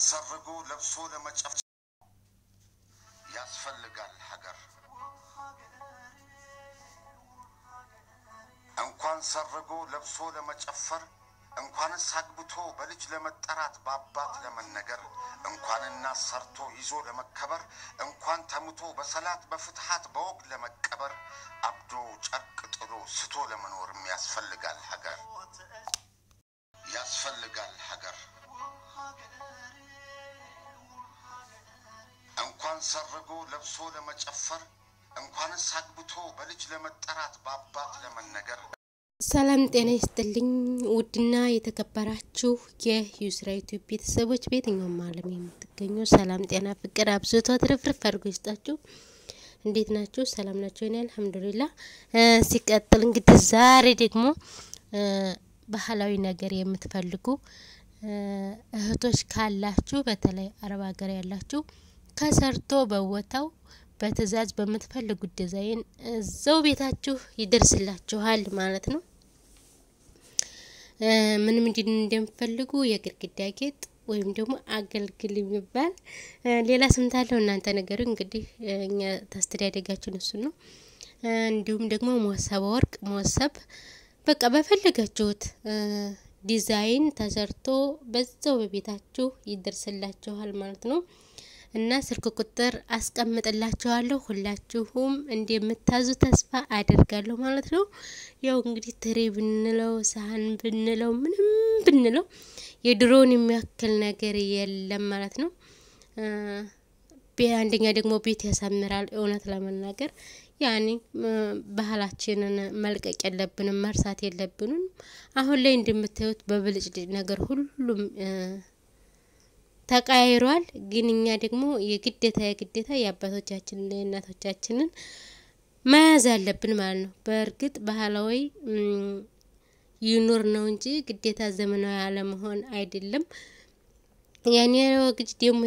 ሰርጎ ለብሶ ለመጨፍ ያስፈልጋል ሀገር። እንኳን ሰርጎ ለብሶ ለመጨፈር እንኳንስ አግብቶ በልጅ ለመጠራት በአባት ለመነገር እንኳንና ሰርቶ ይዞ ለመከበር እንኳን ተምቶ በሰላት በፍትሐት በወግ ለመቀበር አብዶ ጨርቅ ጥሎ ስቶ ለመኖርም ያስፈልጋል ሀገር። ያስፈልጋል ሀገር እንኳን ሰርጎ ለብሶ ለመጨፈር እንኳንስ አግብቶ በልጅ ለመጠራት በአባት ለመነገር ሰላም ጤና ይስጥልኝ። ውድና የተከበራችሁ የዩስራ ዩቲዩብ ቤተሰቦች በየትኛውም ዓለም የምትገኙ ሰላም ጤና ፍቅር አብዝቶ ትርፍርፍ አድርጎ ይስጣችሁ። እንዴት ናችሁ? ሰላም ናቸው? እኔ አልሐምዱሊላ። ሲቀጥል እንግዲህ ዛሬ ደግሞ ባህላዊ ነገር የምትፈልጉ እህቶች ካላችሁ በተለይ አረብ ሀገር ያላችሁ ከሰርቶ በቦታው በትዕዛዝ በምትፈልጉት ዲዛይን እዛው ቤታችሁ ይደርስላችኋል ማለት ነው። ምን ምንድን እንደምትፈልጉ የግድግዳ ጌጥ ወይም ደግሞ አገልግል የሚባል ሌላ ስምት አለው እናንተ ነገሩ እንግዲህ እኛ ታስተዳደጋችን እሱ ነው። እንዲሁም ደግሞ ሞሰብ ወርቅ ሞሰብ በቃ በፈለጋችሁት ዲዛይን ተሰርቶ በዛው በቤታችሁ ይደርስላችኋል ማለት ነው። እና ስልክ ቁጥር አስቀምጥላችኋለሁ ሁላችሁም እንደምታዙ ተስፋ አደርጋለሁ ማለት ነው። ያው እንግዲህ ትሪ ብንለው ሳህን ብንለው ምንም ብንለው የድሮውን የሚያክል ነገር የለም ማለት ነው። አንደኛ ደግሞ ቤት ያሳምራል። እውነት ለመናገር ያኔ ባህላችንን መልቀቅ የለብንም መርሳት የለብንም። አሁን ላይ እንደምታዩት በብልጭ ነገር ሁሉም ተቀያይሯል። ግን እኛ ደግሞ የግዴታ የግዴታ የአባቶቻችንና የእናቶቻችንን መያዝ አለብን ማለት ነው። በእርግጥ ባህላዊ ይኑር ነው እንጂ ግዴታ ዘመናዊ አለመሆን አይደለም። ያኔ ወግጅ ደግሞ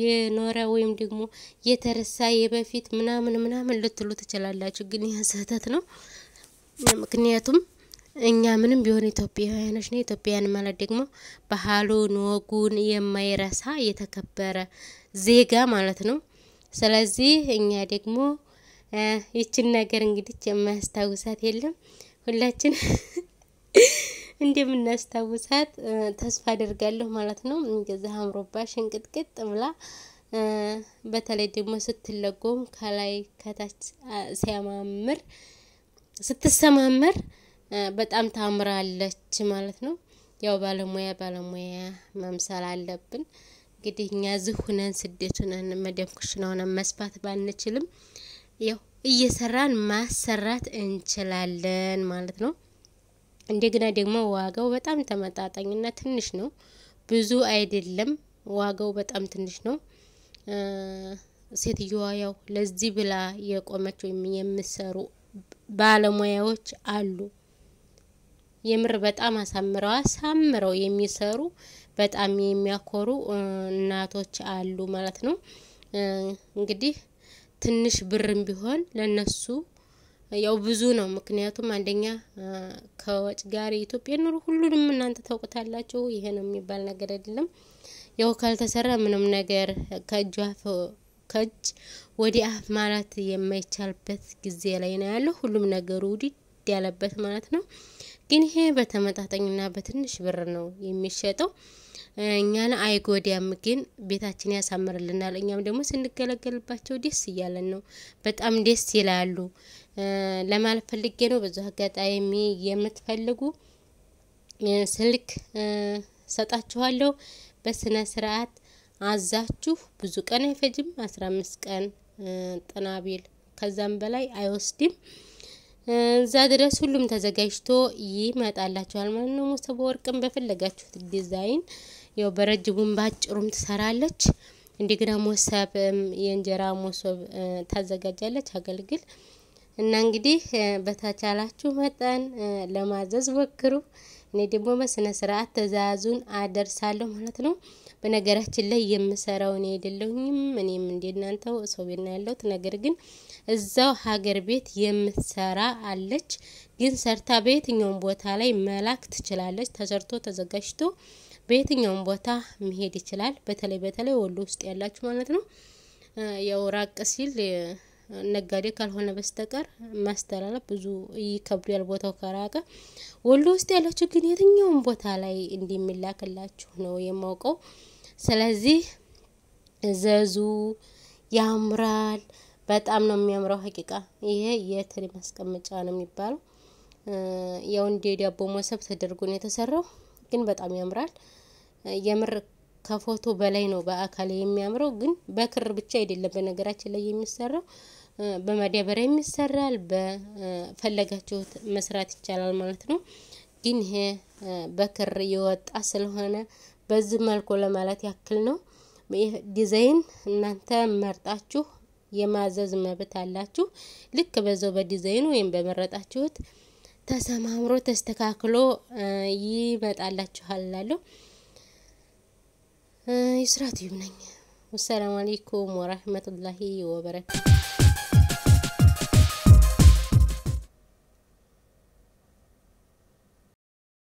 የኖረ ወይም ደግሞ የተረሳ የበፊት ምናምን ምናምን ልትሉ ትችላላችሁ። ግን ይህ ስህተት ነው። ምክንያቱም እኛ ምንም ቢሆን ኢትዮጵያውያኖች ነው። ኢትዮጵያውያን ማለት ደግሞ ባህሉን ወጉን የማይረሳ የተከበረ ዜጋ ማለት ነው። ስለዚህ እኛ ደግሞ ይችን ነገር እንግዲህ የማያስታውሳት የለም ሁላችን እንደምናስታውሳት ተስፋ አደርጋለሁ ማለት ነው። እንደዛ አምሮባ ሽንቅጥቅጥ ብላ በተለይ ደግሞ ስትለጎም ከላይ ከታች ሲያማምር ስትሰማመር በጣም ታምራለች ማለት ነው። ያው ባለሙያ ባለሙያ መምሰል አለብን። እንግዲህ እኛ ዝህ ሁነን ስደት ሁነን መደብ ኩሽና ሆነን መስፋት ባንችልም ያው እየሰራን ማሰራት እንችላለን ማለት ነው። እንደገና ደግሞ ዋጋው በጣም ተመጣጣኝና ትንሽ ነው። ብዙ አይደለም። ዋጋው በጣም ትንሽ ነው። ሴትዮዋ ያው ለዚህ ብላ የቆመች ወይም የምሰሩ ባለሙያዎች አሉ። የምር በጣም አሳምረው አሳምረው የሚሰሩ በጣም የሚያኮሩ እናቶች አሉ ማለት ነው። እንግዲህ ትንሽ ብርም ቢሆን ለነሱ ያው ብዙ ነው። ምክንያቱም አንደኛ ከወጭ ጋር የኢትዮጵያ ኑሮ ሁሉንም እናንተ ታውቁታላችሁ። ይሄ ነው የሚባል ነገር አይደለም። ያው ካልተሰራ ምንም ነገር ከእጅ አፍ ከእጅ ወደ አፍ ማለት የማይቻልበት ጊዜ ላይ ነው ያለው። ሁሉም ነገሩ ውድድ ያለበት ማለት ነው። ግን ይሄ በተመጣጣኝና በትንሽ ብር ነው የሚሸጠው። እኛን አይጎዳም፣ ግን ቤታችን ያሳምርልናል። እኛም ደግሞ ስንገለገልባቸው ደስ እያለን ነው። በጣም ደስ ይላሉ ለማለት ፈልጌ ነው። በዙ አጋጣሚ የምትፈልጉ ስልክ ሰጣችኋለሁ። በስነ ስርዓት አዛችሁ ብዙ ቀን አይፈጅም። አስራ አምስት ቀን ጥናቢል ከዛም በላይ አይወስድም። እዛ ድረስ ሁሉም ተዘጋጅቶ ይመጣላችኋል ማለት ነው። ሞሰብ ወርቅም በፈለጋችሁት ዲዛይን ያው በረጅሙም ባጭሩም ትሰራለች። እንደገና ሞሰብም የእንጀራ ሞሰብ ታዘጋጃለች አገልግል እና እንግዲህ በተቻላችሁ መጠን ለማዘዝ ሞክሩ። እኔ ደግሞ በስነ ስርዓት ትዕዛዙን አደርሳለሁ ማለት ነው። በነገራችን ላይ የምሰራው እኔ አይደለሁኝም። እኔም እንደ እናንተው ሰው ቤት ነው ያለሁት። ነገር ግን እዛው ሀገር ቤት የምትሰራ አለች። ግን ሰርታ በየትኛውም ቦታ ላይ መላክ ትችላለች። ተሰርቶ ተዘጋጅቶ በየትኛውም ቦታ መሄድ ይችላል። በተለይ በተለይ ወሎ ውስጥ ያላችሁ ማለት ነው። ያው ራቅ ሲል ነጋዴ ካልሆነ በስተቀር ማስተላለፍ ብዙ ይከብዳል፣ ቦታው ከራቀ። ወሎ ውስጥ ያላችሁ ግን የትኛውም ቦታ ላይ እንደሚላክላችሁ ነው የማውቀው። ስለዚህ እዘዙ። ያምራል፣ በጣም ነው የሚያምረው። ሀቂቃ ይሄ የትሪ ማስቀመጫ ነው የሚባለው። ያው እንደ ዳቦ መሶብ ተደርጎ ነው የተሰራው፣ ግን በጣም ያምራል የምር ከፎቶ በላይ ነው በአካል የሚያምረው። ግን በክር ብቻ አይደለም በነገራችን ላይ የሚሰራው በማዳበሪያ የሚሰራል። በፈለጋችሁት መስራት ይቻላል ማለት ነው። ግን ይሄ በክር የወጣ ስለሆነ በዚህ መልኩ ለማለት ያክል ነው። ዲዛይን እናንተ መርጣችሁ የማዘዝ መብት አላችሁ። ልክ በዛው በዲዛይኑ ወይም በመረጣችሁት ተሰማምሮ ተስተካክሎ ይመጣላችኋል እላለሁ። ይስራት ይሁነኝ። ወሰላሙ አሌይኩም ወራህመቱላሂ ወበረካቱ